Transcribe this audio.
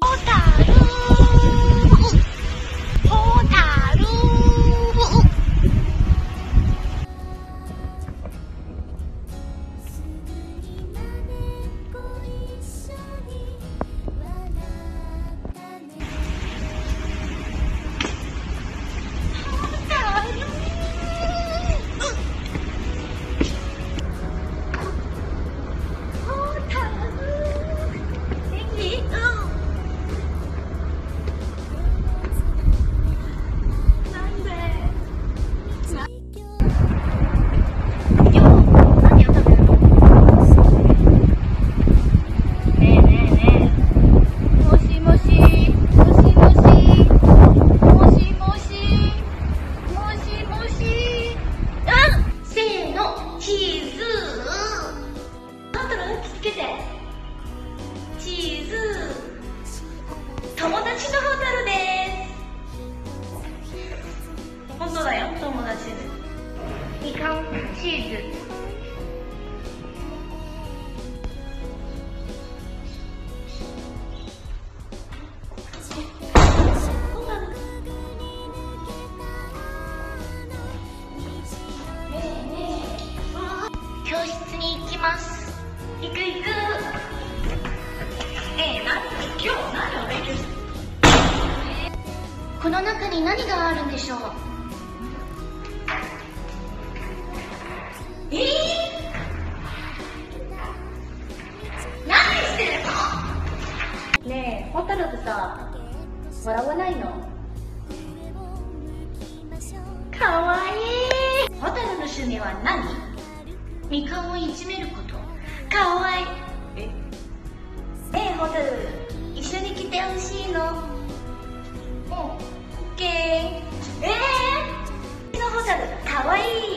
猫打了けて。チーズ。友達のホタルです。本当だよ。友達で。すみかんチーズ。教室に行きますこの中に何があるんでしょう？え？ー、何してるの？ねえホタルってさ笑わないの？かわいい。ホタルの趣味は何？みかんをいじめること。かわいい。喂